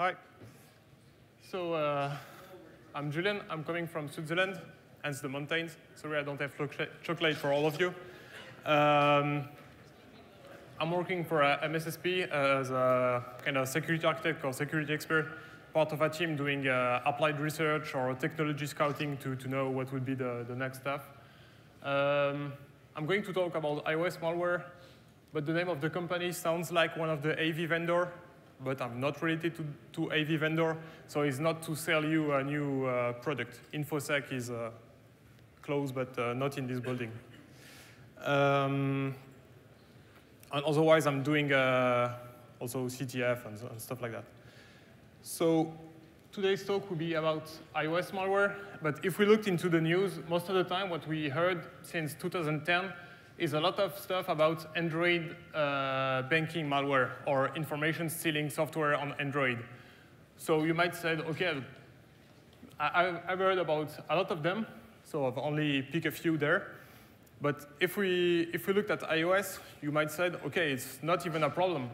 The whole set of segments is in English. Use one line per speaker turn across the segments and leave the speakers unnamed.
Hi. So uh, I'm Julien. I'm coming from Switzerland, hence the mountains. Sorry, I don't have chocolate for all of you. Um, I'm working for a MSSP as a kind of security architect or security expert, part of a team doing uh, applied research or technology scouting to, to know what would be the, the next stuff. Um, I'm going to talk about iOS malware, but the name of the company sounds like one of the AV vendor, but I'm not related to, to AV vendor, so it's not to sell you a new uh, product. InfoSec is uh, close, but uh, not in this building. Um, and otherwise, I'm doing uh, also CTF and, and, stuff like that. So today's talk will be about iOS malware. But if we looked into the news, most of the time what we heard since 2010 is a lot of stuff about Android uh, banking malware or information stealing software on Android. So you might say, OK, I, have heard about a lot of them, so I've only picked a few there. But if we, if we looked at iOS, you might say, OK, it's not even a problem.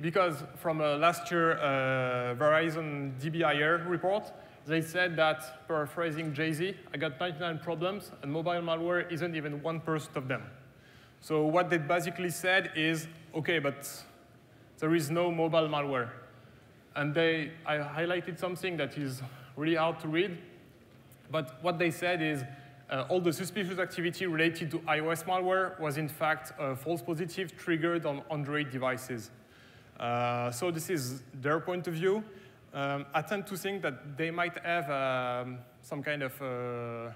Because from uh, last year uh, Verizon DBIR report, they said that, paraphrasing Jay-Z, I got 99 problems, and mobile malware isn't even 1% of them. So what they basically said is, OK, but there is no mobile malware. And they, I highlighted something that is really hard to read. But what they said is, uh, all the suspicious activity related to iOS malware was in fact a false positive triggered on Android devices. Uh, so this is their point of view. Um, I tend to think that they might have um, some kind of uh,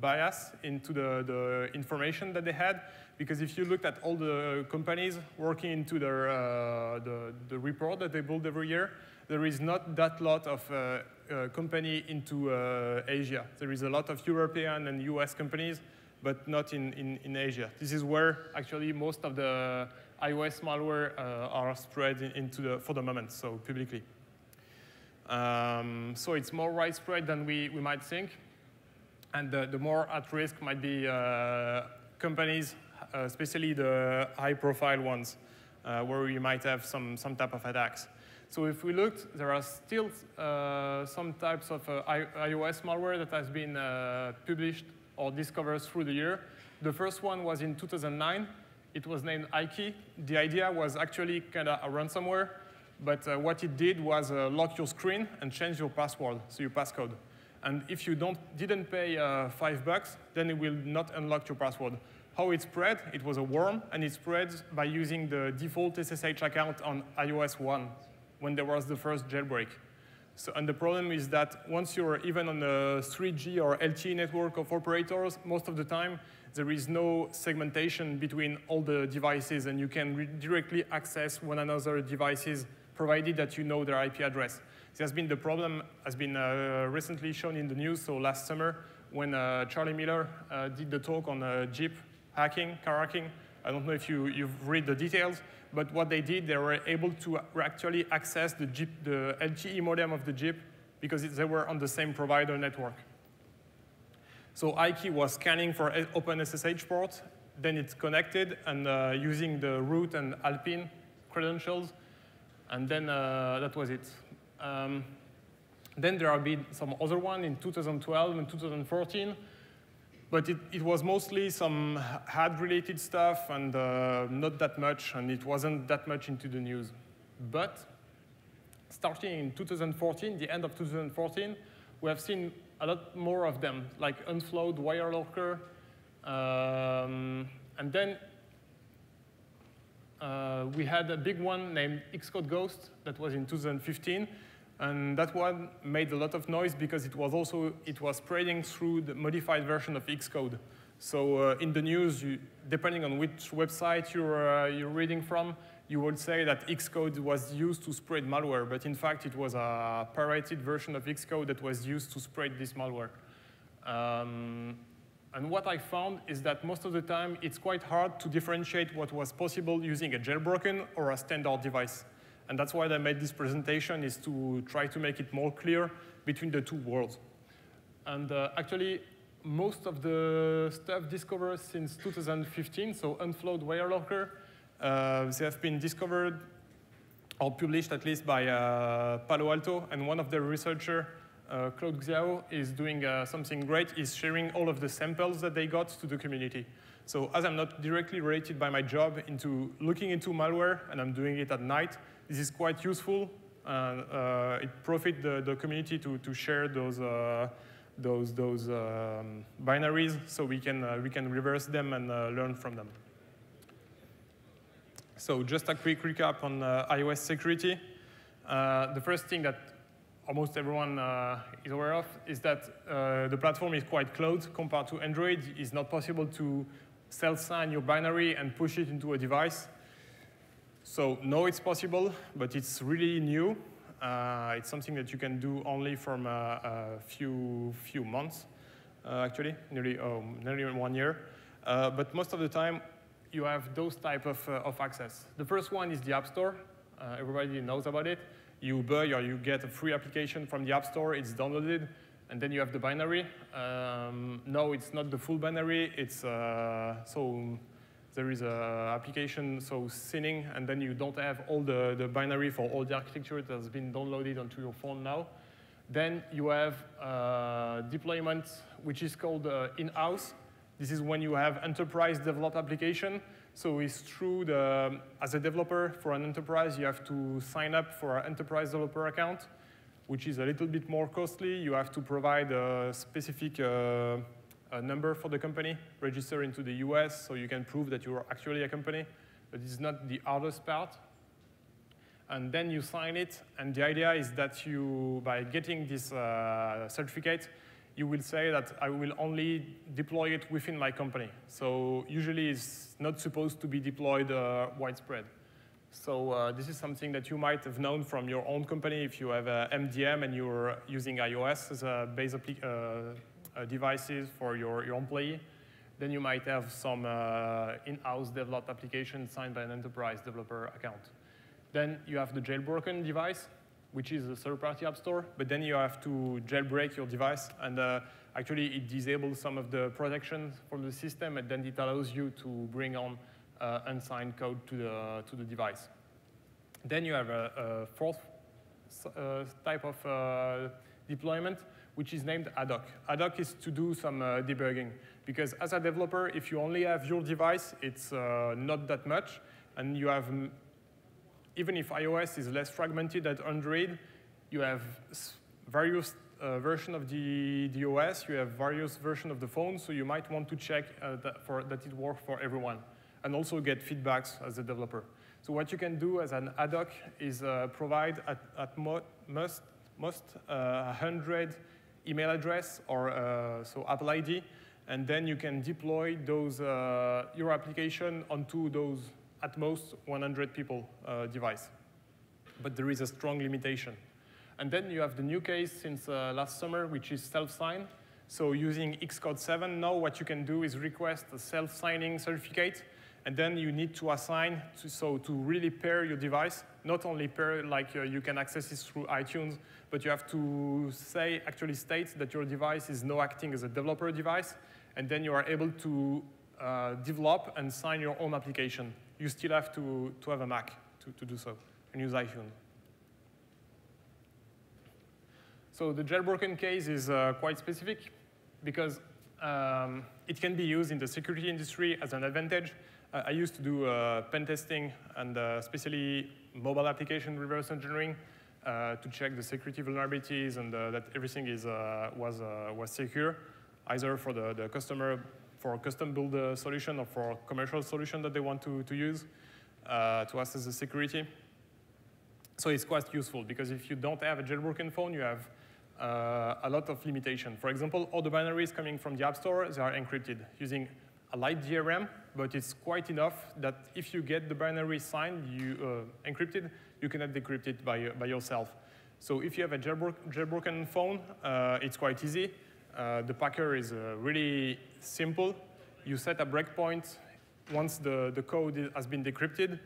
bias into the, the, information that they had, because if you looked at all the companies working into their, uh, the, the report that they build every year, there is not that lot of uh, uh, company into uh, Asia. There is a lot of European and US companies, but not in, in, in Asia. This is where actually most of the iOS malware uh, are spread in, into the, for the moment, so publicly. Um, so it's more widespread than we, we might think. And the, the more at risk might be uh, companies, especially the high profile ones, uh, where you might have some, some type of attacks. So if we looked, there are still uh, some types of uh, iOS malware that has been uh, published or discovered through the year. The first one was in 2009. It was named iKee. The idea was actually kind of a ransomware, but uh, what it did was uh, lock your screen and change your password, so your passcode. And if you don't, didn't pay uh, five bucks, then it will not unlock your password. How it spread? It was a worm, and it spread by using the default SSH account on iOS 1 when there was the first jailbreak. So, and the problem is that once you're even on a 3G or LTE network of operators, most of the time there is no segmentation between all the devices and you can directly access one another devices provided that you know their IP address. This has been the problem, has been uh, recently shown in the news, so last summer when uh, Charlie Miller uh, did the talk on uh, Jeep hacking, car hacking. I don't know if you, you've read the details, but what they did, they were able to actually access the, Jeep, the LTE modem of the Jeep because they were on the same provider network. So iKee was scanning for OpenSSH port, then it's connected and uh, using the root and Alpine credentials, and then uh, that was it. Um, then there have been some other one in 2012 and 2014 but it, it, was mostly some HAD-related stuff and uh, not that much, and it wasn't that much into the news. But starting in 2014, the end of 2014, we have seen a lot more of them, like Unflod, WireLocker, um, and then uh, we had a big one named Xcode Ghost that was in 2015, and that one made a lot of noise because it was also it was spreading through the modified version of Xcode. So uh, in the news, you, depending on which website you're, uh, you're reading from, you would say that Xcode was used to spread malware, but in fact it was a pirated version of Xcode that was used to spread this malware. Um, and what I found is that most of the time it's quite hard to differentiate what was possible using a jailbroken or a standard device. And that's why I made this presentation, is to try to make it more clear between the two worlds. And uh, actually, most of the stuff discovered since 2015, so Unflod WireLocker, uh, they have been discovered or published at least by uh, Palo Alto, and one of their researchers, uh, Claud Xiao, is doing uh, something great, is sharing all of the samples that they got to the community. So as I'm not directly related by my job into looking into malware, and I'm doing it at night, this is quite useful. And uh, it profits the, the community to, to share those, uh, those, those um, binaries so we can, uh, we can reverse them and learn from them. So just a quick recap on iOS security. The first thing that almost everyone uh, is aware of is that uh, the platform is quite closed compared to Android. It's not possible to self-sign your binary and push it into a device. So no, it's possible, but it's really new. Uh, it's something that you can do only from a, a few, few months, uh, actually, nearly, um, nearly one year. Uh, but most of the time, you have those type of, uh, of access. The first one is the App Store. Uh, everybody knows about it. You buy or you get a free application from the App Store. It's downloaded, and then you have the binary. Um, no, it's not the full binary. It's uh, so there is a application, so sinning, and then you don't have all the, the binary for all the architecture that has been downloaded onto your phone now. Then you have uh, deployment, which is called uh, in-house. This is when you have enterprise developed application. So it's true, the, as a developer for an enterprise, you have to sign up for an enterprise developer account, which is a little bit more costly. You have to provide a specific uh, a number for the company, register into the US so you can prove that you are actually a company. But it's not the hardest part. And then you sign it, and the idea is that you, by getting this uh, certificate, you will say that I will only deploy it within my company. So usually it's not supposed to be deployed uh, widespread. So uh, this is something that you might have known from your own company if you have a MDM and you're using iOS as a base uh, uh, devices for your, your employee. Then you might have some uh, in-house developed application signed by an enterprise developer account. Then you have the jailbroken device, which is a third-party app store, but then you have to jailbreak your device, and uh, actually it disables some of the protections from the system, and then it allows you to bring on uh, unsigned code to the, to the device. Then you have a, a fourth uh, type of uh, deployment, which is named ad hoc. Ad hoc is to do some uh, debugging, because as a developer, if you only have your device, it's uh, not that much, and you have, even if iOS is less fragmented than Android, you have various uh, version of the, the OS, you have various version of the phone, so you might want to check uh, that, for, that it works for everyone, and also get feedbacks as a developer. So what you can do as an ad hoc is uh, provide at, at mo most, most 100 uh, email address or uh, so Apple ID, and then you can deploy those uh, your application onto those at most 100 people uh, device. But there is a strong limitation. And then you have the new case since uh, last summer, which is self-sign. So using Xcode 7, now what you can do is request a self-signing certificate, and then you need to assign, to, so to really pair your device, not only pair like uh, you can access it through iTunes, but you have to say, actually state that your device is now acting as a developer device, and then you are able to uh, develop and sign your own application. You still have to, to have a Mac to, to do so and use iTunes. So the jailbroken case is uh, quite specific because um, it can be used in the security industry as an advantage. Uh, I used to do uh, pen testing and uh, especially mobile application reverse engineering uh, to check the security vulnerabilities and uh, that everything is, uh, was, was secure, either for the, the customer for a custom build solution or for a commercial solution that they want to, to use to assess the security. So it's quite useful because if you don't have a jailbroken phone, you have uh, a lot of limitation. For example, all the binaries coming from the App Store, they are encrypted using a light DRM, but it's quite enough that if you get the binary signed, you, uh, encrypted, you cannot decrypt it by, by yourself. So if you have a jailbro jailbroken phone, uh, it's quite easy. Uh, the packer is uh, really simple. You set a breakpoint. Once the, the code has been decrypted,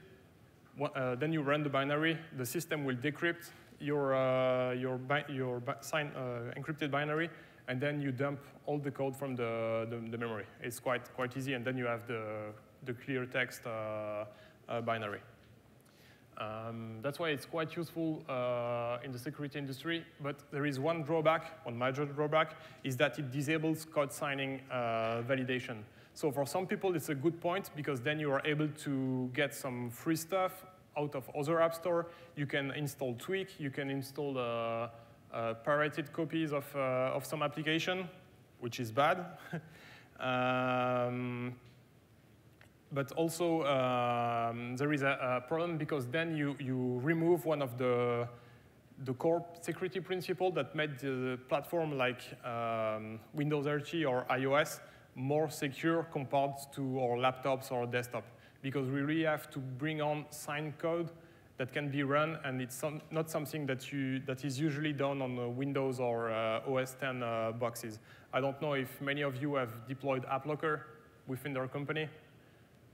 uh, then you run the binary. The system will decrypt your, uh, your, bi your bi sign, encrypted binary, and then you dump all the code from the, the, the, memory. It's quite, quite easy, and then you have the, the clear text binary. Um, that's why it's quite useful uh, in the security industry, but there is one drawback, one major drawback, is that it disables code signing uh, validation. So for some people, it's a good point because then you are able to get some free stuff out of other app store. You can install Tweak, you can install uh, uh, pirated copies of, uh, of some application, which is bad. um, but also um, there is a, a, problem because then you, you remove one of the, the core security principle that made the platform like um, Windows RT or iOS more secure compared to our laptops or desktop because we really have to bring on signed code that can be run, and it's some, not something that, you, that is usually done on Windows or uh, OS 10 uh, boxes. I don't know if many of you have deployed AppLocker within their company,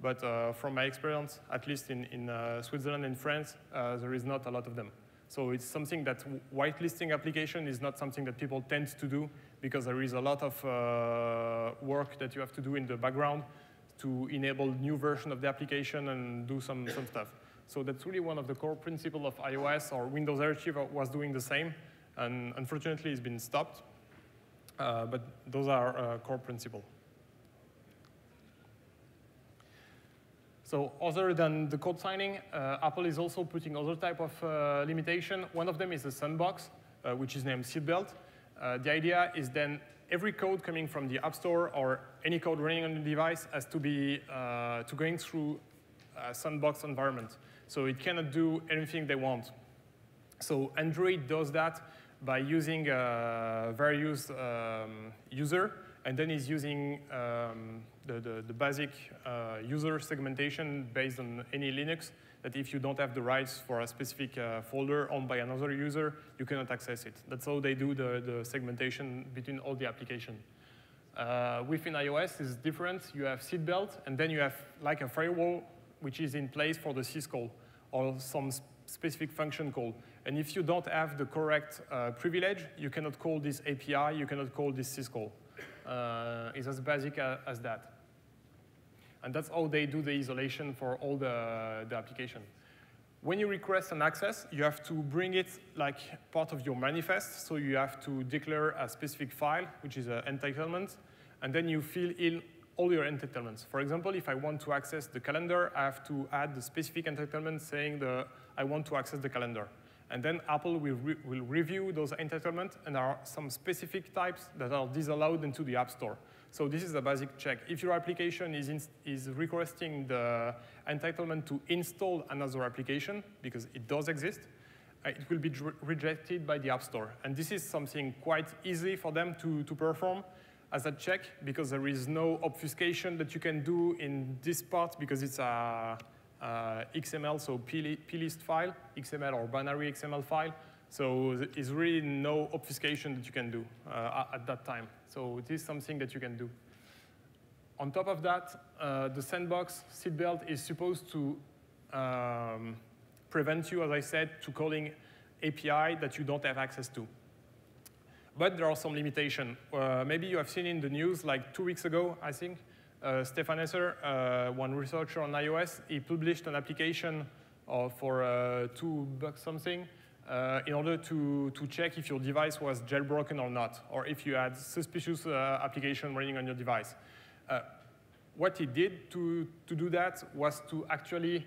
but uh, from my experience, at least in, in uh, Switzerland and France, uh, there is not a lot of them. So it's something that whitelisting application is not something that people tend to do because there is a lot of uh, work that you have to do in the background to enable new version of the application and do some, some stuff. So that's really one of the core principles of iOS or Windows RT was doing the same. And unfortunately, it's been stopped. Uh, but those are uh, core principles. So other than the code signing, uh, Apple is also putting other type of uh, limitation. One of them is a sandbox, uh, which is named Seatbelt. Uh, the idea is then every code coming from the App Store or any code running on the device has to be to going through a sandbox environment. So it cannot do anything they want. So Android does that by using a various um, user, and then is using um, the, the, the, basic uh, user segmentation based on any Linux, that if you don't have the rights for a specific uh, folder owned by another user, you cannot access it. That's how they do the, the segmentation between all the application. Uh, within iOS, is different. You have seatbelt, and then you have like a firewall which is in place for the syscall or some specific function call. And if you don't have the correct uh, privilege, you cannot call this API, you cannot call this syscall. Uh, it's as basic as that. And that's how they do the isolation for all the, the application. When you request an access, you have to bring it like part of your manifest. So you have to declare a specific file, which is an entitlement, and then you fill in all your entitlements. For example, if I want to access the calendar, I have to add the specific entitlement saying the, I want to access the calendar. And then Apple will, re will review those entitlements, and there are some specific types that are disallowed into the App Store. So this is a basic check. If your application is, is requesting the entitlement to install another application, because it does exist, uh, it will be rejected by the App Store. And this is something quite easy for them to, to perform as a check because there is no obfuscation that you can do in this part because it's a, a XML, so plist file, XML or binary XML file. So there's really no obfuscation that you can do uh, at that time. So this is something that you can do. On top of that, uh, the sandbox seatbelt is supposed to um, prevent you, as I said, to calling API that you don't have access to. But there are some limitations. Uh, maybe you have seen in the news, like two weeks ago, I think, uh, Stefan Esser, uh, one researcher on iOS, he published an application uh, for uh, two bucks something uh, in order to, to check if your device was jailbroken or not, or if you had suspicious application running on your device. what he did to, to do that was to actually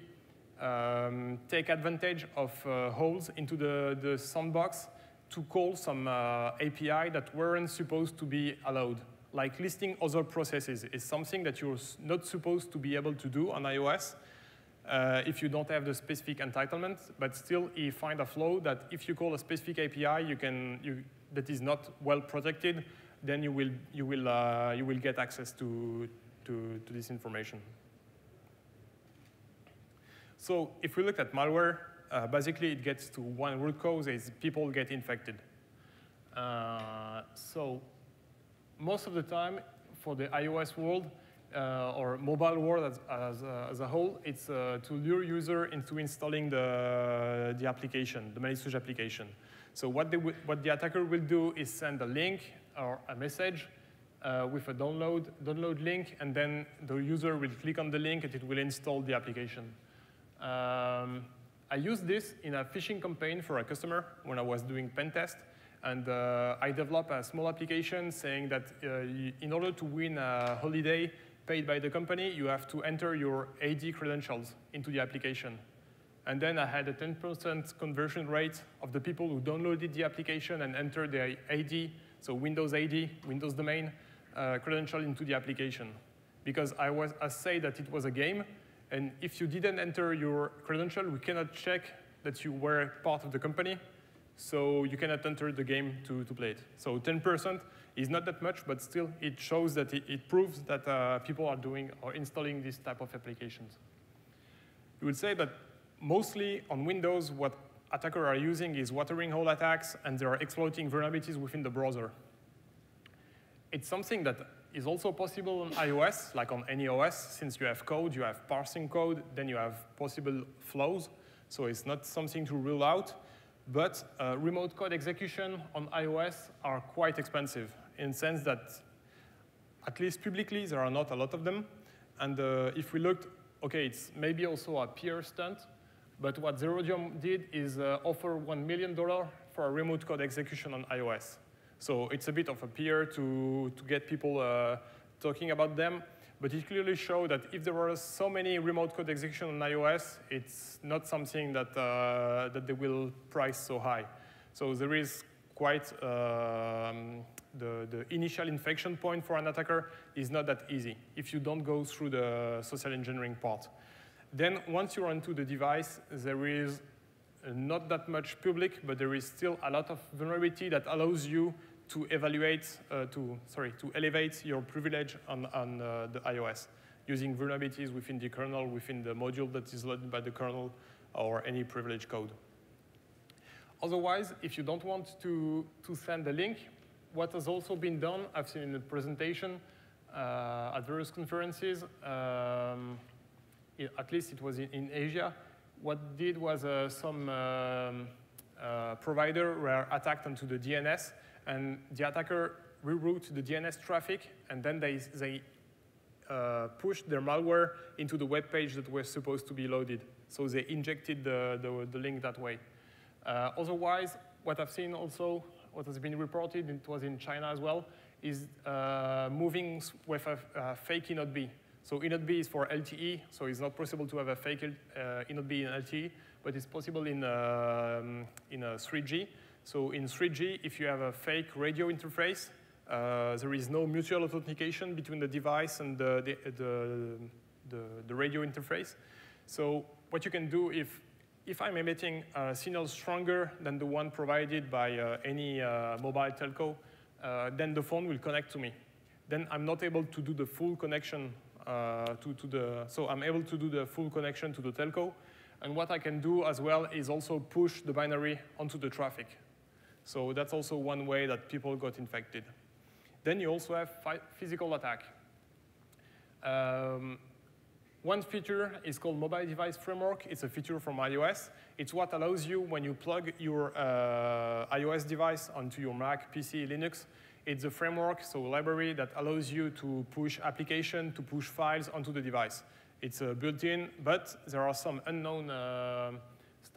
um, take advantage of holes into the, the sandbox to call some uh, API that weren't supposed to be allowed. Like listing other processes is something that you're not supposed to be able to do on iOS uh, if you don't have the specific entitlement, but still you find a flow that if you call a specific API you can, you, that is not well protected, then you will, you will, uh, you will get access to, to, to this information. So if we look at malware, uh, basically it gets to one root cause is people get infected. Uh, so most of the time for the iOS world uh, or mobile world as, as, uh, as a whole, it's uh, to lure user into installing the, the application, the malicious application. So what, what the attacker will do is send a link or a message uh, with a download, download link, and then the user will click on the link and it will install the application. Um, I used this in a phishing campaign for a customer when I was doing pen test. And uh, I developed a small application saying that uh, in order to win a holiday paid by the company, you have to enter your AD credentials into the application. And then I had a 10% conversion rate of the people who downloaded the application and entered their AD, so Windows AD, Windows domain, uh, credential into the application. Because I was I say that it was a game, and if you didn't enter your credential, we cannot check that you were part of the company, so you cannot enter the game to, to play it. So 10% is not that much, but still it shows that it, it proves that uh, people are doing or installing this type of applications. You would say that mostly on Windows, what attackers are using is watering hole attacks, and they are exploiting vulnerabilities within the browser. It's something that is also possible on iOS, like on any OS, since you have code, you have parsing code, then you have possible flows, so it's not something to rule out. But uh, remote code execution on iOS are quite expensive, in sense that, at least publicly, there are not a lot of them. And uh, if we looked, okay, it's maybe also a peer stunt, but what Zerodium did is uh, offer $1 million for a remote code execution on iOS. So it's a bit of a peer to, to get people uh, talking about them. But it clearly showed that if there were so many remote code execution on iOS, it's not something that, uh, that they will price so high. So there is quite um, the, the initial infection point for an attacker is not that easy if you don't go through the social engineering part. Then once you're onto the device, there is not that much public, but there is still a lot of vulnerability that allows you to evaluate, uh, to, sorry, to elevate your privilege on, on uh, the iOS using vulnerabilities within the kernel, within the module that is loaded by the kernel, or any privilege code. Otherwise, if you don't want to, to send a link, what has also been done, I've seen in the presentation uh, at various conferences, um, at least it was in, in Asia, what did was uh, some um, uh, provider were attacked onto the DNS, and the attacker reroute the DNS traffic, and then they, they uh, pushed their malware into the web page that was supposed to be loaded. So they injected the, the, the link that way. Uh, otherwise, what I've seen also, what has been reported, it was in China as well, is uh, moving with a, fake eNodeB. So eNodeB is for LTE, so it's not possible to have a fake uh, eNodeB in LTE, but it's possible in, uh, in a 3G. So in 3G, if you have a fake radio interface, uh, there is no mutual authentication between the device and the, the, the, the, the radio interface. So what you can do if, if I'm emitting a signal stronger than the one provided by uh, any uh, mobile telco, uh, then the phone will connect to me. Then I'm not able to do the full connection uh, to, to the, so I'm able to do the full connection to the telco. And what I can do as well is also push the binary onto the traffic. So that's also one way that people got infected. Then you also have physical attack. Um, one feature is called Mobile Device Framework. It's a feature from iOS. It's what allows you, when you plug your uh, iOS device onto your Mac, PC, Linux, it's a framework, so a library that allows you to push application, to push files onto the device. It's uh, built-in, but there are some unknown uh,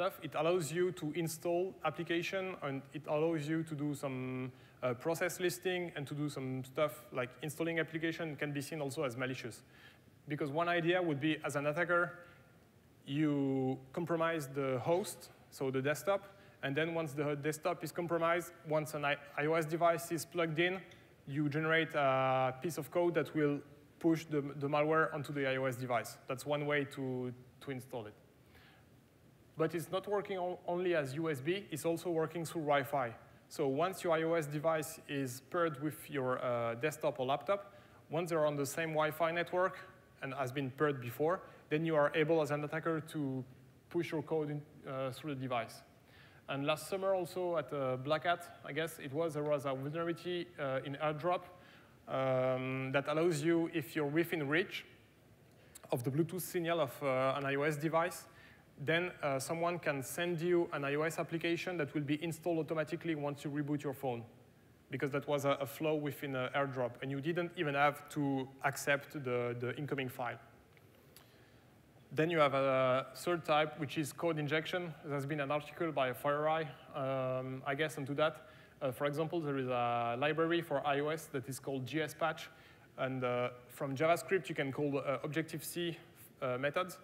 stuff. It allows you to install application, and it allows you to do some uh, process listing and to do some stuff like installing application can be seen also as malicious. Because one idea would be, as an attacker, you compromise the host, so the desktop, and then once the desktop is compromised, once an iOS device is plugged in, you generate a piece of code that will push the, the malware onto the iOS device. That's one way to, to install it. But it's not working only as USB, it's also working through Wi-Fi. So once your iOS device is paired with your uh, desktop or laptop, once they're on the same Wi-Fi network and has been paired before, then you are able as an attacker to push your code in, uh, through the device. And last summer also at uh, Black Hat, I guess it was, there was a vulnerability uh, in AirDrop um, that allows you, if you're within reach of the Bluetooth signal of uh, an iOS device, then uh, someone can send you an iOS application that will be installed automatically once you reboot your phone because that was a, a flow within uh, AirDrop, and you didn't even have to accept the, the incoming file. Then you have a third type, which is code injection. There's been an article by FireEye, um, I guess, onto that. Uh, for example, there is a library for iOS that is called JSPatch. And uh, from JavaScript, you can call uh, Objective-C uh, methods.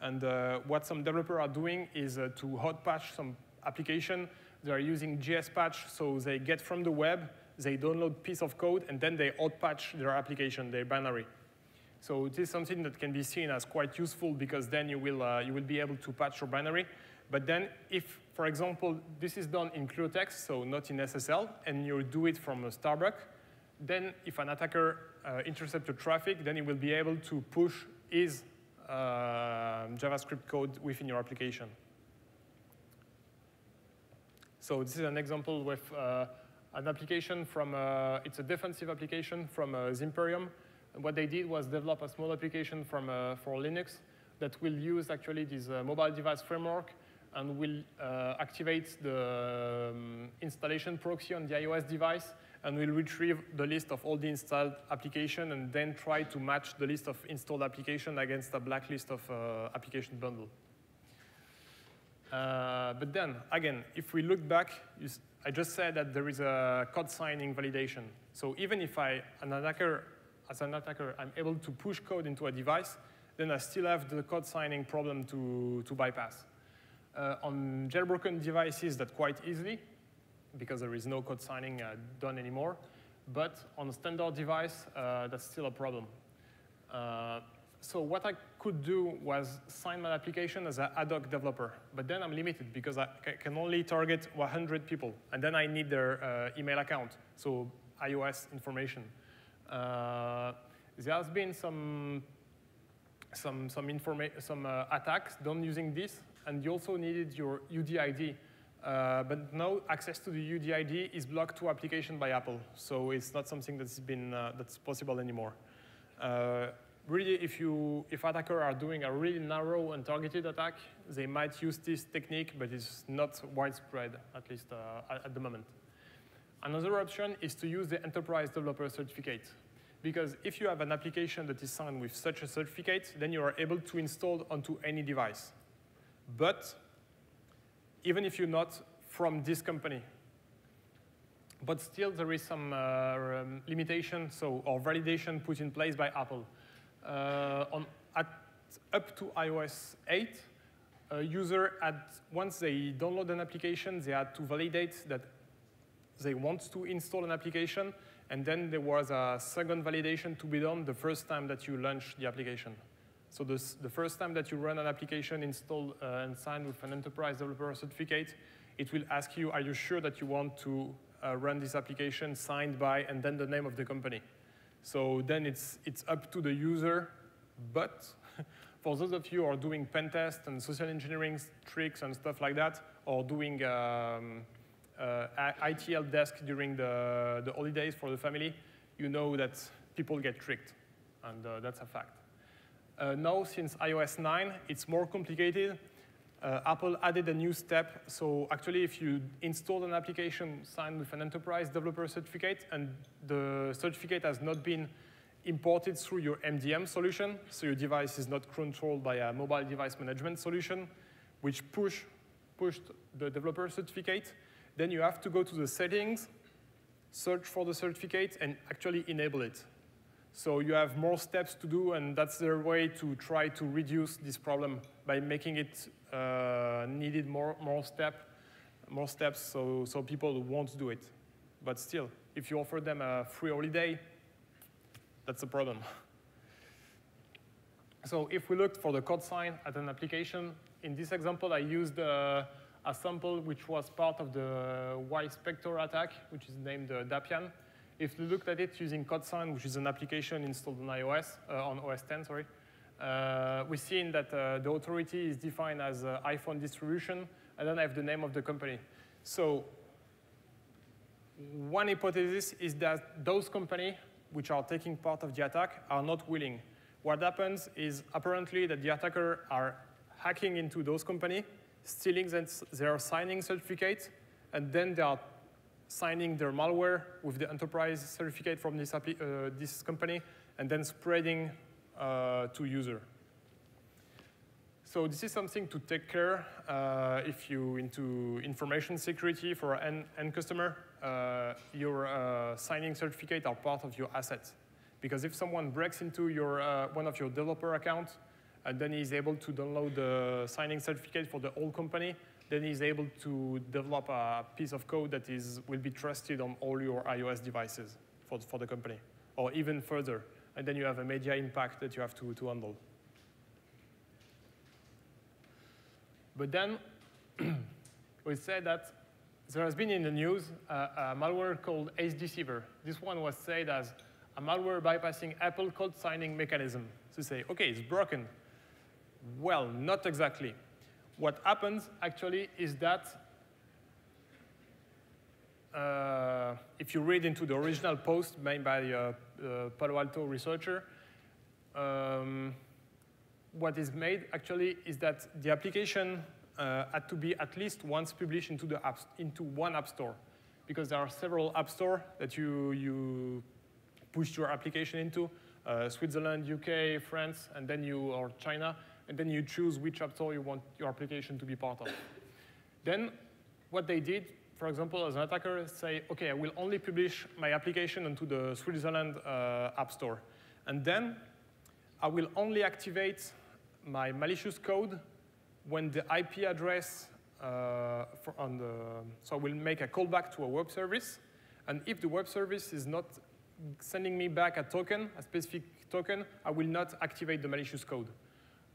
And uh, what some developers are doing is uh, to hot patch some application. They are using JS patch, so they get from the web, they download piece of code, and then they hot patch their application, their binary. So it is something that can be seen as quite useful because then you will, uh, you will be able to patch your binary. But then if, for example, this is done in clear text, so not in SSL, and you do it from a Starbuck, then if an attacker uh, intercepts your traffic, then he will be able to push his JavaScript code within your application. So this is an example with uh, an application from, uh, it's a defensive application from uh, Zimperium. What they did was develop a small application from, for Linux that will use actually this mobile device framework and will activate the um, installation proxy on the iOS device and we'll retrieve the list of all the installed application and then try to match the list of installed application against a blacklist of uh, application bundle. Uh, but then, again, if we look back, I just said that there is a code signing validation. So even if I, an attacker as an attacker, I'm able to push code into a device, then I still have the code signing problem to, to bypass. Uh, on jailbroken devices, that quite easily, because there is no code signing uh, done anymore. But on a standard device, uh, that's still a problem. Uh, so what I could do was sign my application as an ad hoc developer. But then I'm limited because I can only target 100 people. And then I need their uh, email account, so iOS information. Uh, there has been some some some some attacks done using this, and you also needed your UDID. Uh, but now access to the UDID is blocked to application by Apple, so it's not something that's been uh, that's possible anymore. Uh, really, if you if attackers are doing a really narrow and targeted attack, they might use this technique, but it's not widespread, at least uh, at the moment. Another option is to use the enterprise developer certificate. Because if you have an application that is signed with such a certificate, then you are able to install onto any device. But even if you're not from this company, but still there is some uh, um, limitation, so or validation put in place by Apple. Uh, on at, up to iOS 8, a user had, once they download an application, they had to validate that they want to install an application, and then there was a second validation to be done the first time that you launch the application. So this, the first time that you run an application installed uh, and signed with an enterprise developer certificate, it will ask you, are you sure that you want to uh, run this application signed by and then the name of the company? So then it's, it's up to the user, but for those of you who are doing pen tests and social engineering tricks and stuff like that, or doing um, uh, IT help desk during the, the holidays for the family, you know that people get tricked, and uh, that's a fact. Uh, now, since iOS 9, it's more complicated. Uh, Apple added a new step. So actually, if you install an application signed with an enterprise developer certificate, and the certificate has not been imported through your MDM solution, so your device is not controlled by a mobile device management solution, which push, pushed the developer certificate, then you have to go to the settings, search for the certificate, and actually enable it. So you have more steps to do, and that's their way to try to reduce this problem by making it uh, needed more, more, step, more steps so, so people won't do it. But still, if you offer them a free holiday, that's a problem. So if we looked for the code sign at an application, in this example, I used uh, a sample which was part of the YiSpecter attack, which is named uh, Dapian. If we looked at it using CodeSign, which is an application installed on iOS, uh, on OS 10, sorry, uh, we've seen that uh, the authority is defined as uh, iPhone distribution, and then I have the name of the company. So one hypothesis is that those companies which are taking part of the attack are not willing. What happens is apparently that the attacker are hacking into those companies, stealing their signing certificate, and then they are signing their malware with the enterprise certificate from this, uh, this company, and then spreading uh, to user. So this is something to take care uh, if you into information security for an end customer. Uh, your uh, signing certificate are part of your assets. Because if someone breaks into your, uh, one of your developer accounts, and then he's able to download the signing certificate for the whole company, then he's able to develop a piece of code that is, will be trusted on all your iOS devices for, for the company, or even further. And then you have a media impact that you have to, to handle. But then we said that there has been in the news a malware called Ace Deceiver. This one was said as a malware bypassing Apple code signing mechanism. To say, okay, it's broken. Well, not exactly. What happens actually is that uh, if you read into the original post made by a uh, uh, Palo Alto researcher, um, what is made actually is that the application uh, had to be at least once published into, the app, into one app store. Because there are several app stores that you, you push your application into, uh, Switzerland, UK, France, and then you, or China, and then you choose which app store you want your application to be part of. then what they did, for example, as an attacker, say, okay, I will only publish my application into the Switzerland uh, app store. And then I will only activate my malicious code when the IP address uh, on the, so I will make a callback to a web service. And if the web service is not sending me back a token, a specific token, I will not activate the malicious code.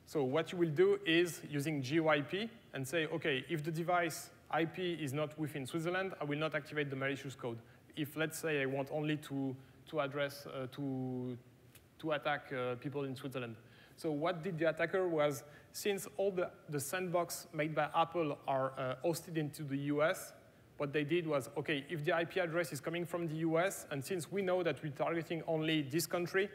So what you will do is using GeoIP and say, okay, if the device IP is not within Switzerland, I will not activate the malicious code. If, let's say, I want only to, to address, uh, to, to attack uh, people in Switzerland. So what did the attacker was, since all the, the sandbox made by Apple are uh, hosted into the US, what they did was, okay, if the IP address is coming from the US, and since we know that we're targeting only this country,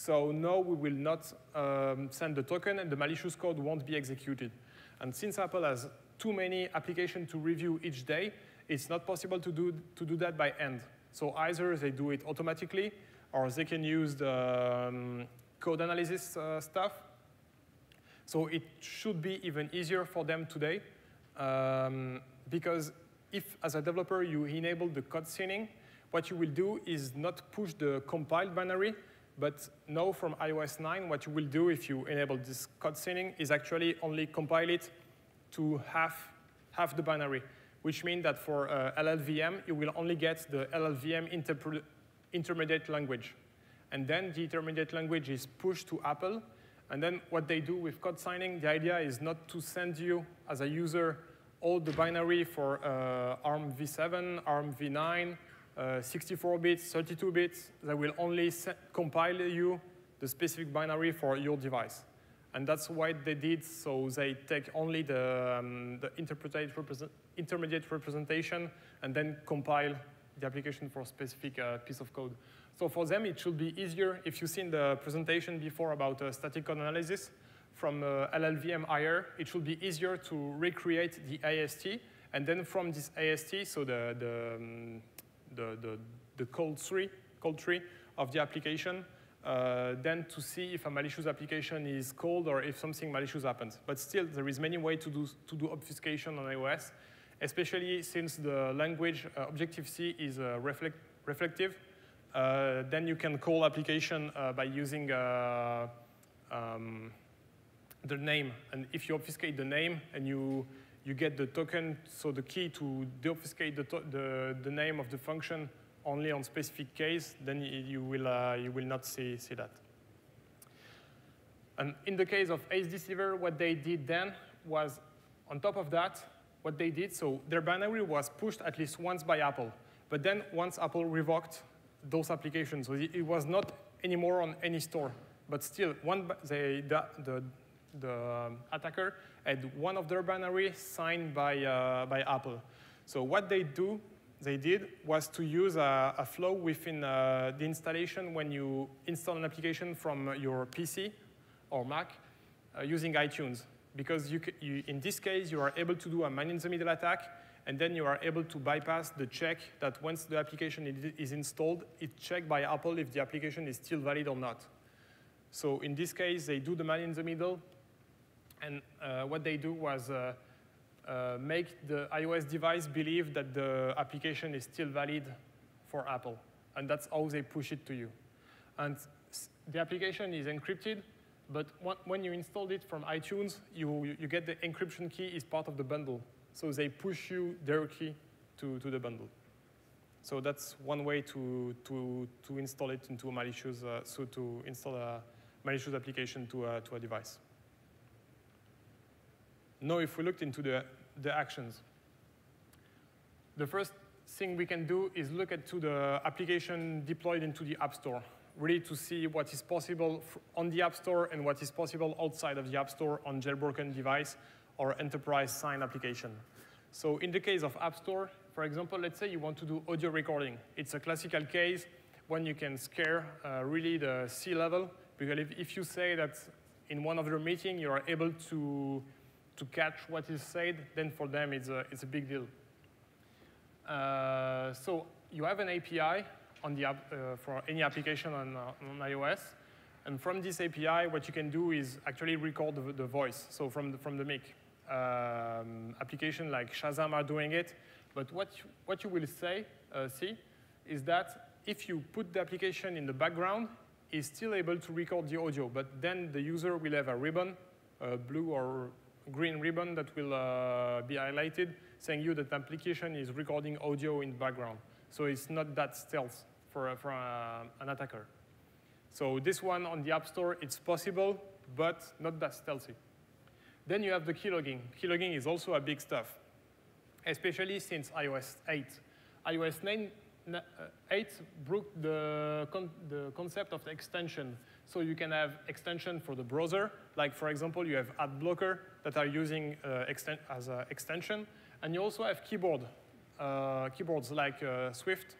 so no, we will not um, send the token, and the malicious code won't be executed. And since Apple has too many applications to review each day, it's not possible to do, to do that by hand. So either they do it automatically, or they can use the um, code analysis uh, stuff. So it should be even easier for them today, um, because if, as a developer, you enable the code scening, what you will do is not push the compiled binary, but now from iOS 9, what you will do if you enable this code scening is actually only compile it to half, half the binary, which means that for uh, LLVM, you will only get the LLVM inter intermediate language. And then the intermediate language is pushed to Apple. And then what they do with code signing, the idea is not to send you, as a user, all the binary for uh, ARM v7, ARM v9, uh, 64 bits, 32 bits. They will only compile you the specific binary for your device. And that's why they did, so they take only the, um, the represent intermediate representation and then compile the application for a specific uh, piece of code. So for them, it should be easier. If you've seen the presentation before about uh, static code analysis from uh, LLVM IR, it should be easier to recreate the AST. And then from this AST, so the, the, um, the, the, the code tree, code tree of the application, uh, then to see if a malicious application is called or if something malicious happens. But still, there is many ways to do, to do obfuscation on iOS, especially since the language uh, Objective-C is uh, reflect, reflective. Uh, then you can call application uh, by using um, the name. And if you obfuscate the name and you, you get the token, so the key to deobfuscate the, the, the name of the function only on specific case, then you will, uh, you will not see, see that. And in the case of Ace Deceiver, what they did then was, on top of that, what they did, so their binary was pushed at least once by Apple. But then once Apple revoked those applications. So it, was not anymore on any store. But still, one, they, the, the, the attacker had one of their binaries signed by, uh, by Apple. So what they do, they did was to use a, a flow within uh, the installation when you install an application from your PC or Mac uh, using iTunes. Because you, you, in this case, you are able to do a man-in-the-middle attack and then you are able to bypass the check that once the application is installed, it's checked by Apple if the application is still valid or not. So in this case, they do the man in the middle And uh, what they do was uh, uh, make the iOS device believe that the application is still valid for Apple. And that's how they push it to you. And the application is encrypted, but when you installed it from iTunes, you, you get the encryption key is part of the bundle. So they push you their key to, to the bundle. So that's one way to, to, to install it into a malicious, uh, so to install a malicious application to a, to a device. Now, if we looked into the, the actions, the first thing we can do is look at to the application deployed into the App Store, really to see what is possible on the App Store and what is possible outside of the App Store on jailbroken device or enterprise sign application. So in the case of App Store, for example, let's say you want to do audio recording. It's a classical case when you can scare uh, really the C-level, because if, if you say that in one of your meetings you are able to, to catch what is said, then for them it's a, it's a big deal. Uh, so you have an API on the app, uh, for any application on, uh, on, iOS. And from this API, what you can do is actually record the, the voice, so from the, from the mic. Um, application like Shazam are doing it. But what you, what you will say, uh, see is that if you put the application in the background, it's still able to record the audio, but then the user will have a ribbon, a blue or green ribbon that will uh, be highlighted, saying you that the application is recording audio in the background. So it's not that stealth for, for uh, an attacker. So this one on the App Store, it's possible, but not that stealthy. Then you have the keylogging. Keylogging is also a big stuff especially since iOS 8. iOS 9, uh, 8 broke the, con the concept of the extension. So you can have extension for the browser, like for example, you have ad blocker that are using uh, as an extension, and you also have keyboard, uh, keyboards like uh, Swift.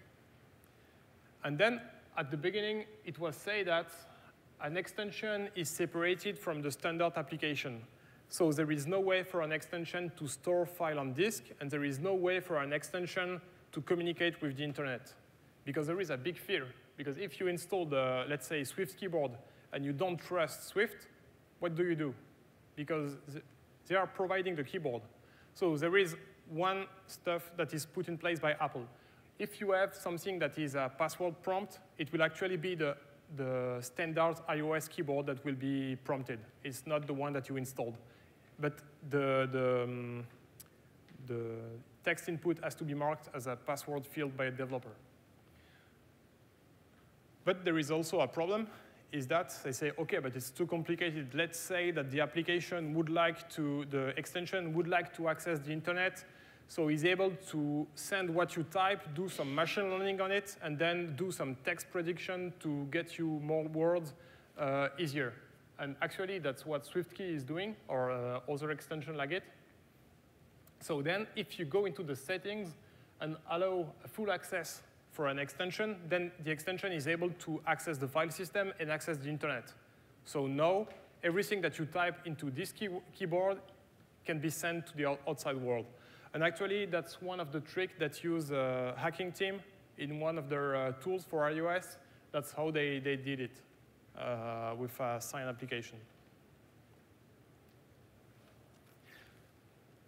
And then at the beginning, it was said that an extension is separated from the standard application. So there is no way for an extension to store file on disk, and there is no way for an extension to communicate with the internet. Because there is a big fear. Because if you install the, let's say, Swift keyboard, and you don't trust Swift, what do you do? Because they are providing the keyboard. So there is one stuff that is put in place by Apple. If you have something that is a password prompt, it will actually be the, the standard iOS keyboard that will be prompted. It's not the one that you installed but the, the, um, the text input has to be marked as a password field by a developer. But there is also a problem, is that they say, okay, but it's too complicated. Let's say that the application would like to, the extension would like to access the internet, so he's able to send what you type, do some machine learning on it, and then do some text prediction to get you more words uh, easier. And actually, that's what SwiftKey is doing, or uh, other extension like it. So then, if you go into the settings and allow full access for an extension, then the extension is able to access the file system and access the internet. So now, everything that you type into this key keyboard can be sent to the outside world. And actually, that's one of the tricks that use a uh, hacking team in one of their uh, tools for iOS. That's how they, they did it uh, with a sign application.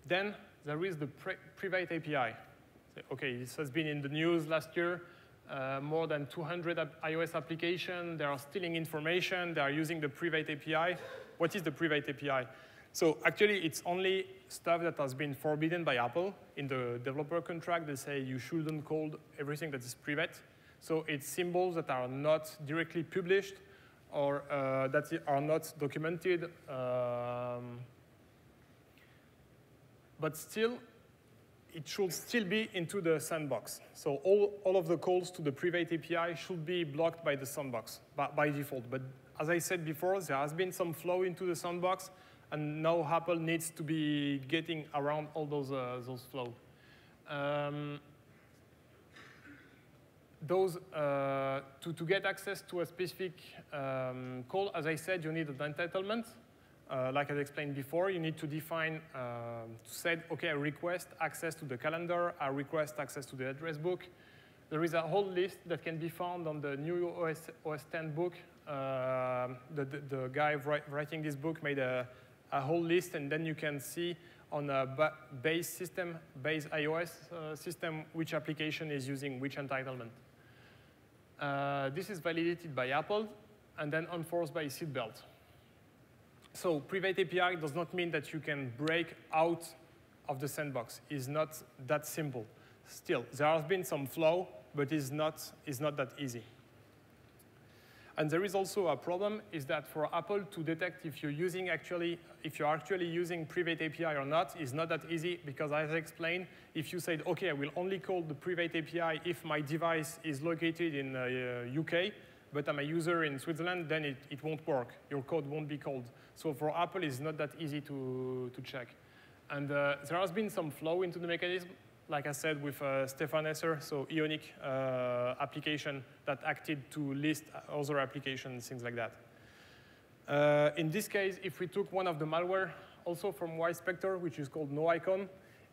Then there is the private API. Okay, this has been in the news last year. Uh, more than 200 iOS applications. They are stealing information. They are using the private API. What is the private API? So actually, it's only stuff that has been forbidden by Apple. In the developer contract, they say you shouldn't call everything that is private. So it's symbols that are not directly published or uh, that are not documented. Um, but still, it should still be into the sandbox. So all, all of the calls to the private API should be blocked by the sandbox by, by default. But as I said before, there has been some flow into the sandbox, and now Apple needs to be getting around all those, uh, those flow. Um, those, uh, to, to get access to a specific um, call, as I said, you need an entitlement. Uh, like I explained before, you need to define, uh, to say, okay, I request access to the calendar, I request access to the address book. There is a whole list that can be found on the new OS, OS 10 book. Uh, the, the, the, guy writing this book made a, a whole list, and then you can see on a base system, base iOS uh, system, which application is using which entitlement. Uh, this is validated by Apple and then enforced by Seatbelt. So private API does not mean that you can break out of the sandbox. It's not that simple. Still, there has been some flow, but it's not, it's not that easy. And there is also a problem is that for Apple to detect if you're using actually, if you're actually using private API or not is not that easy because as I explained, if you said, okay, I will only call the private API if my device is located in uh, UK, but I'm a user in Switzerland, then it, it won't work. Your code won't be called. So for Apple, it's not that easy to, to check. And uh, there has been some flow into the mechanism, like I said, with uh, Stefan Esser, so Ionic uh, application that acted to list other applications, things like that. Uh, in this case, if we took one of the malware, also from YiSpecter, which is called NoIcon,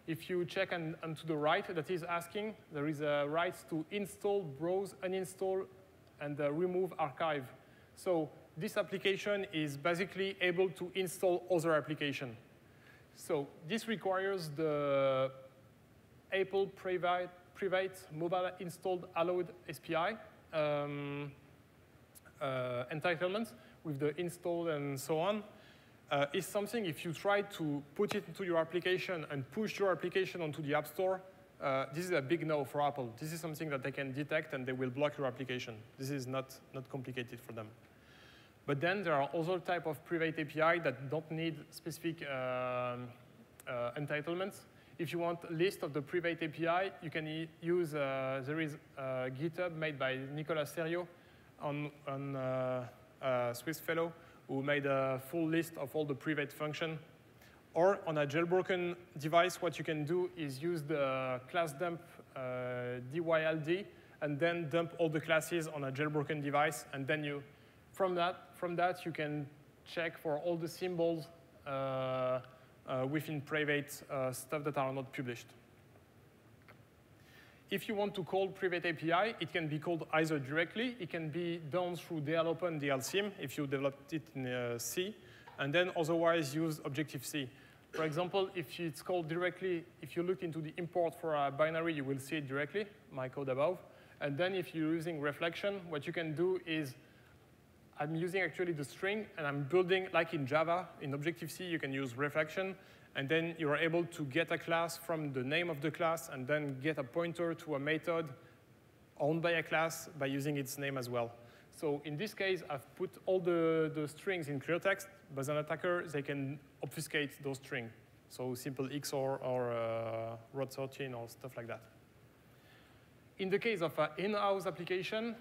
if you check and, and to the right, that is asking, there is a right to install, browse, uninstall, and uh, remove archive. So this application is basically able to install other application. So this requires the Apple private, private mobile installed allowed SPI um, uh, entitlements with the install and so on. Uh, is something if you try to put it into your application and push your application onto the App Store, uh, this is a big no for Apple. This is something that they can detect and they will block your application. This is not, not complicated for them. But then there are other type of private API that don't need specific uh, uh, entitlements. If you want a list of the private API, you can use, uh, there is uh, GitHub made by Nicolas Seriot on, on uh, a Swiss fellow who made a full list of all the private function. Or on a jailbroken device, what you can do is use the class dump uh, DYLD and then dump all the classes on a jailbroken device. And then you, from that, from that you can check for all the symbols uh, uh, within private uh, stuff that are not published. If you want to call private API, it can be called either directly, it can be done through DLOpen, DLSym, if you developed it in uh, C, and then otherwise use Objective-C. For example, if it's called directly, if you look into the import for a binary, you will see it directly, my code above. And then if you're using reflection, what you can do is I'm using actually the string, and I'm building, like in Java, in Objective-C, you can use reflection, and then you're able to get a class from the name of the class, and then get a pointer to a method owned by a class by using its name as well. So in this case, I've put all the, the strings in clear text, but an attacker, they can obfuscate those strings. So simple XOR or uh, ROT13 or stuff like that. In the case of an in-house application,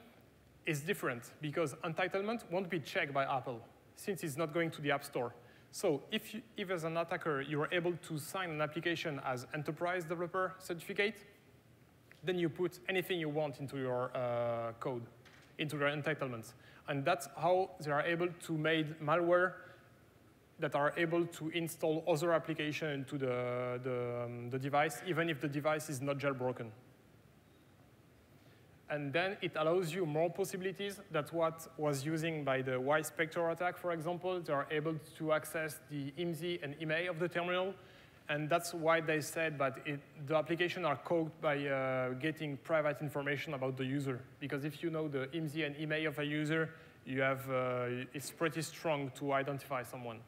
is different because entitlement won't be checked by Apple since it's not going to the App Store. So if, you, if as an attacker you are able to sign an application as enterprise developer certificate, then you put anything you want into your uh, code, into their entitlements. And that's how they are able to make malware that are able to install other application into the, the, um, the device, even if the device is not jailbroken and then it allows you more possibilities. That's what was using by the YiSpecter attack, for example. They are able to access the IMSI and IMEI of the terminal, and that's why they said that it, the application are coded by uh, getting private information about the user. Because if you know the IMSI and IMEI of a user, you have, uh, it's pretty strong to identify someone.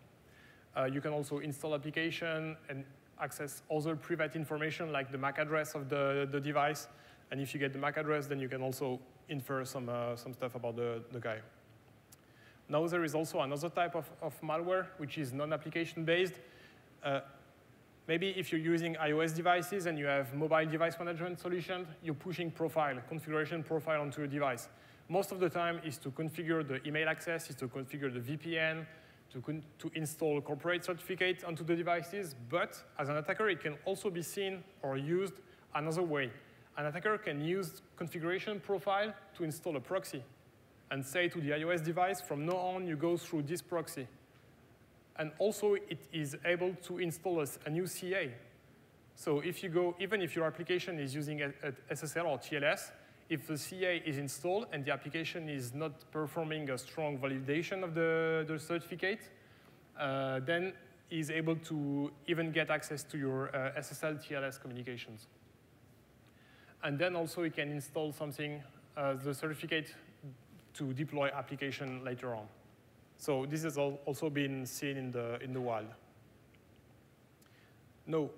Uh, you can also install application and access other private information like the MAC address of the, the device. And if you get the MAC address, then you can also infer some, uh, some stuff about the, the guy. Now there is also another type of, of malware, which is non-application based. Maybe if you're using iOS devices and you have mobile device management solution, you're pushing profile, configuration profile onto your device. Most of the time is to configure the email access, is to configure the VPN, to, to install corporate certificate onto the devices, but as an attacker, it can also be seen or used another way an attacker can use configuration profile to install a proxy and say to the iOS device, from now on, you go through this proxy. And also, it is able to install a, a new CA. So if you go, even if your application is using a, a SSL or TLS, if the CA is installed and the application is not performing a strong validation of the, the certificate, uh, then is able to even get access to your uh, SSL TLS communications. And then also you can install something, uh, the certificate to deploy application later on. So this has also been seen in the, in the wild. Now,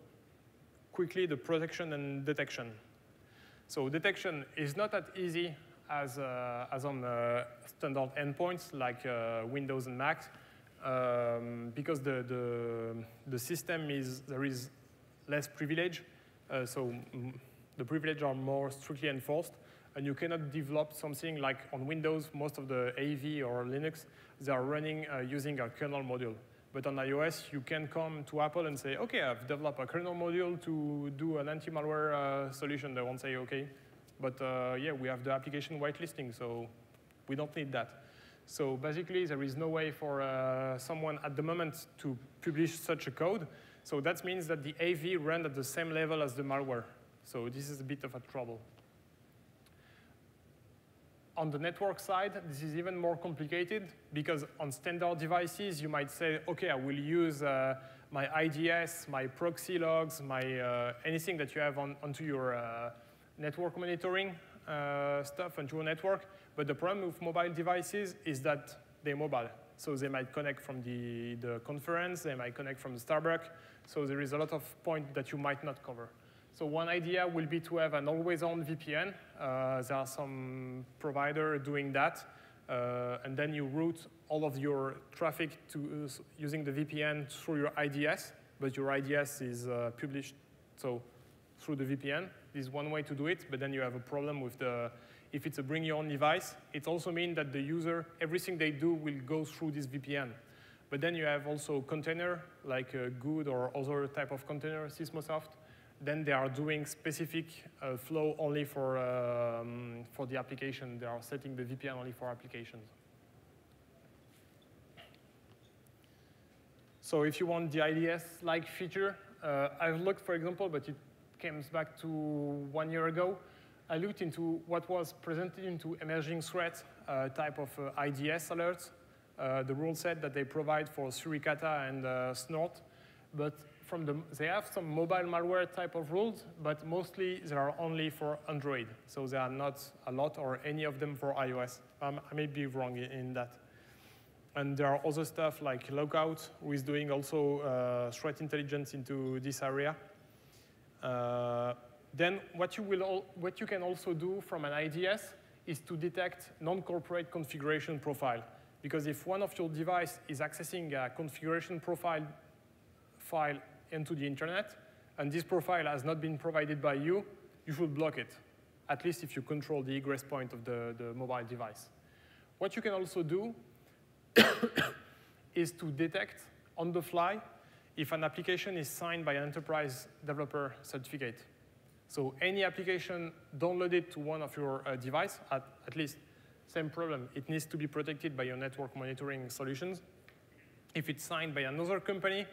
quickly the protection and detection. So detection is not that easy as, uh, as on uh, standard endpoints like uh, Windows and Mac, um, because the, the, the, system is, there is less privilege, uh, so the privileges are more strictly enforced, and you cannot develop something like on Windows, most of the AV or Linux, they are running uh, using a kernel module. But on iOS, you can come to Apple and say, okay, I've developed a kernel module to do an anti-malware uh, solution. They won't say, okay. But uh, yeah, we have the application whitelisting, so we don't need that. So basically, there is no way for uh, someone at the moment to publish such a code. So that means that the AV ran at the same level as the malware. So this is a bit of a trouble. On the network side, this is even more complicated because on standard devices, you might say, OK, I will use uh, my IDS, my proxy logs, my, uh, anything that you have on, onto your uh, network monitoring uh, stuff onto your network. But the problem with mobile devices is that they're mobile. So they might connect from the, the conference, they might connect from the Starbucks. So there is a lot of points that you might not cover. So one idea will be to have an always-on VPN. Uh, there are some provider doing that. Uh, and then you route all of your traffic to, uh, using the VPN through your IDS, but your IDS is uh, published so through the VPN. This is one way to do it, but then you have a problem with the, if it's a bring your own device, it also means that the user, everything they do will go through this VPN. But then you have also container, like a good or other type of container, Sysmosoft, then they are doing specific uh, flow only for, um, for the application. They are setting the VPN only for applications. So if you want the IDS-like feature, uh, I've looked, for example, but it comes back to one year ago. I looked into what was presented into emerging threat uh, type of uh, IDS alerts, uh, the rule set that they provide for Suricata and uh, Snort. But from the, they have some mobile malware type of rules, but mostly they are only for Android. So there are not a lot or any of them for iOS. Um, I may be wrong in that. And there are other stuff like Lookout, who is doing also uh, threat intelligence into this area. Uh, then what you, will what you can also do from an IDS is to detect non-corporate configuration profile. Because if one of your device is accessing a configuration profile file into the internet, and this profile has not been provided by you, you should block it, at least if you control the egress point of the, the mobile device. What you can also do is to detect on the fly if an application is signed by an enterprise developer certificate. So any application downloaded to one of your uh, device, at, at least same problem, it needs to be protected by your network monitoring solutions. If it's signed by another company,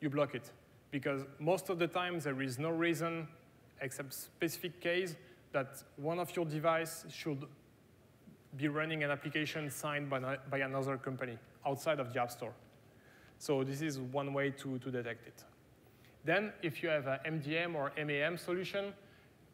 you block it because most of the time there is no reason, except specific case, that one of your device should be running an application signed by, by another company outside of the App Store. So this is one way to, to detect it. Then if you have a MDM or MAM solution,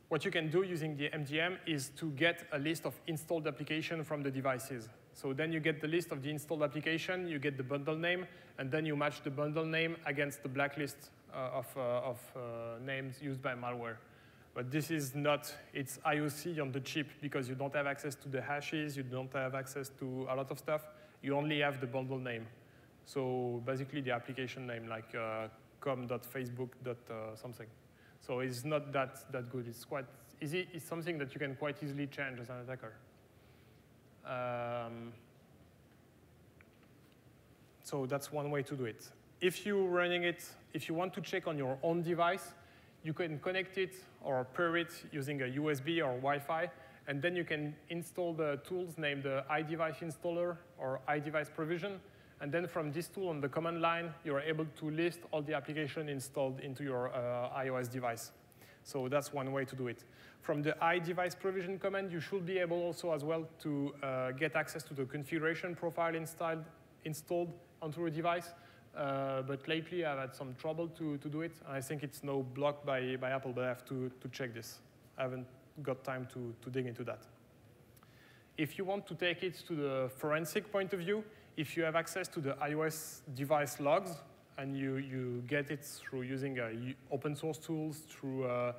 what you can do using the MDM is to get a list of installed application from the devices. So then you get the list of the installed application, you get the bundle name, and then you match the bundle name against the blacklist of, uh, of uh, names used by malware. But this is not, it's IOC on the chip because you don't have access to the hashes, you don't have access to a lot of stuff. You only have the bundle name. So basically the application name like uh, com.facebook.something. So it's not that, that good. It's quite easy. It's something that you can quite easily change as an attacker. Um, so that's one way to do it. If you're running it, if you want to check on your own device, you can connect it or pair it using a USB or Wi-Fi, and then you can install the tools named the iDevice installer or iDevice provision, and then from this tool on the command line, you're able to list all the application installed into your uh, iOS device. So that's one way to do it. From the iDevice provision command, you should be able also as well to uh, get access to the configuration profile installed, installed onto your device. Uh, but lately, I've had some trouble to, to do it. I think it's now blocked by, by Apple, but I have to, to check this. I haven't got time to, to dig into that. If you want to take it to the forensic point of view, if you have access to the iOS device logs, and you, you get it through using uh, open source tools, through uh,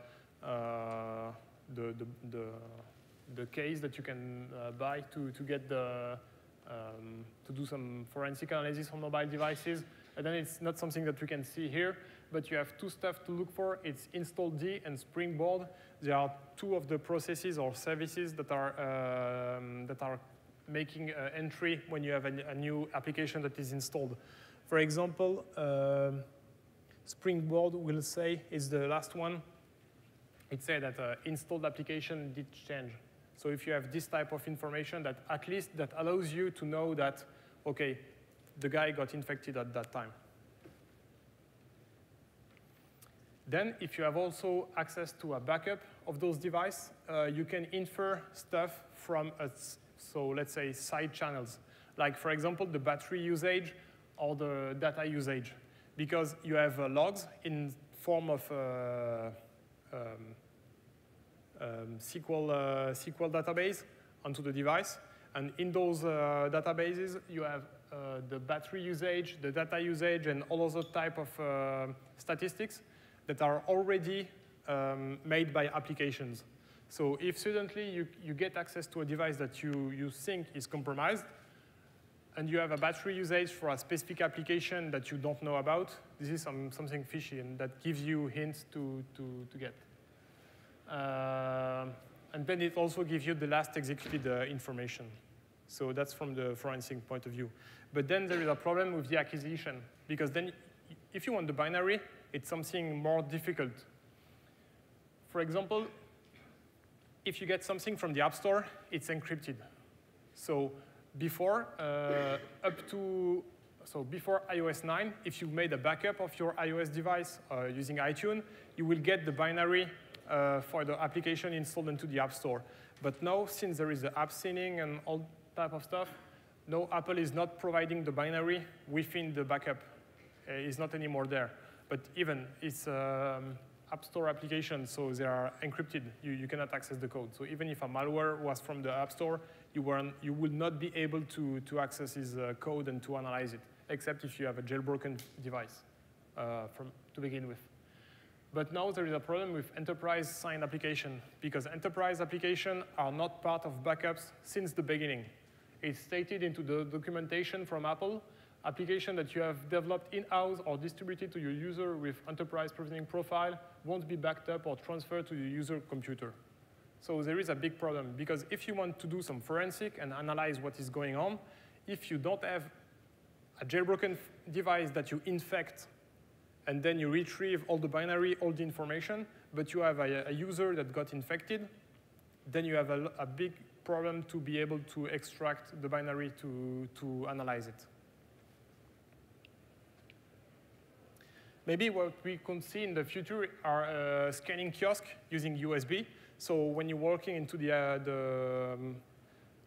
uh, the, the, the, the, case that you can uh, buy to, to get the, um, to do some forensic analysis on mobile devices, and then it's not something that we can see here, but you have two stuff to look for. It's installd and Springboard. There are two of the processes or services that are, um, that are making uh, entry when you have a, a, new application that is installed. For example, uh, Springboard will say is the last one. It said that uh, installed application did change. So if you have this type of information, that at least that allows you to know that, okay, the guy got infected at that time. Then, if you have also access to a backup of those devices, uh, you can infer stuff from, a, so let's say, side channels. Like, for example, the battery usage or the data usage. Because you have uh, logs in form of uh, um, um, SQL, uh, SQL database onto the device. And in those uh, databases, you have uh, the battery usage, the data usage, and all other type of uh, statistics that are already um, made by applications. So if suddenly you, you get access to a device that you, you think is compromised, and you have a battery usage for a specific application that you don't know about, this is some, something fishy, and that gives you hints to, to, to get. Uh, and then it also gives you the last executed uh, information. So that's from the forensic point of view. But then there is a problem with the acquisition, because then if you want the binary, it's something more difficult. For example, if you get something from the App Store, it's encrypted. So before, uh, up to, so before iOS 9, if you made a backup of your iOS device uh, using iTunes, you will get the binary uh, for the application installed into the App Store. But now, since there is the app scening and all type of stuff, no, Apple is not providing the binary within the backup. Uh, it's not anymore there. But even it's um, App Store application, so they are encrypted. You, you cannot access the code. So even if a malware was from the App Store, you, weren't, you would not be able to, to access his uh, code and to analyze it, except if you have a jailbroken device uh, from, to begin with. But now there is a problem with enterprise signed application because enterprise applications are not part of backups since the beginning. It's stated into the documentation from Apple, application that you have developed in-house or distributed to your user with enterprise provisioning profile won't be backed up or transferred to your user computer. So there is a big problem because if you want to do some forensic and analyze what is going on, if you don't have a jailbroken device that you infect and then you retrieve all the binary, all the information, but you have a, a user that got infected, then you have a, a big problem to be able to extract the binary to, to analyze it. Maybe what we can see in the future are uh, scanning kiosk using USB. So when you're walking into the, uh, the um,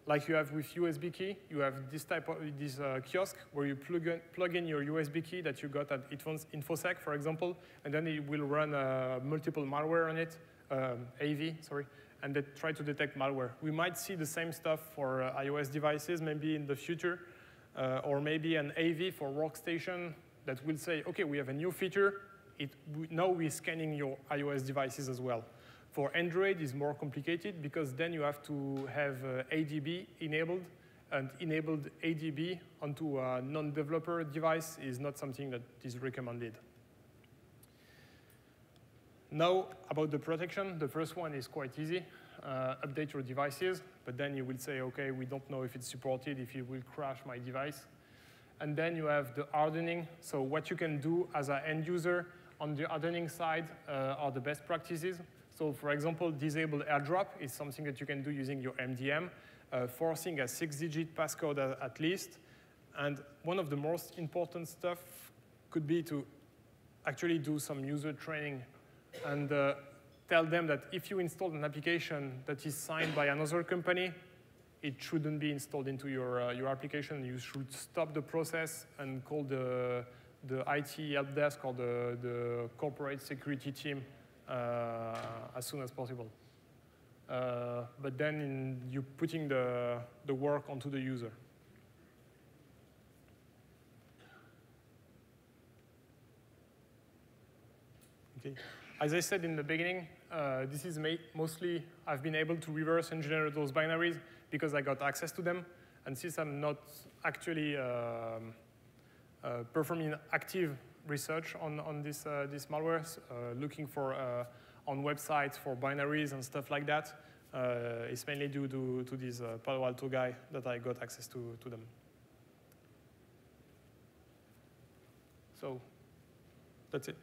like you have with USB key, you have this type of this uh, kiosk where you plug in, plug in your USB key that you got at InfoSec, for example, and then it will run uh, multiple malware on it, um, AV, sorry, and they try to detect malware. We might see the same stuff for uh, iOS devices maybe in the future, uh, or maybe an AV for workstation that will say, okay, we have a new feature. It, now we're scanning your iOS devices as well. For Android, is more complicated because then you have to have uh, ADB enabled, and enabled ADB onto a non-developer device is not something that is recommended. Now, about the protection, the first one is quite easy. Uh, update your devices, but then you will say, okay, we don't know if it's supported, if it will crash my device. And then you have the hardening. So what you can do as an end user on the hardening side uh, are the best practices. So for example, disable airdrop is something that you can do using your MDM, uh, forcing a six-digit passcode at least. And one of the most important stuff could be to actually do some user training and uh, tell them that if you install an application that is signed by another company, it shouldn't be installed into your, uh, your application. You should stop the process and call the, the IT help desk or the, the corporate security team as soon as possible. Uh, but then in, you're putting the, the work onto the user. Okay. As I said in the beginning, uh, this is mostly, I've been able to reverse engineer those binaries because I got access to them. And since I'm not actually um, uh, performing active research on, on this, uh, this malware, uh, looking for uh, on websites for binaries and stuff like that, uh, it's mainly due to, to this Palo Alto guy that I got access to, to them. So that's it.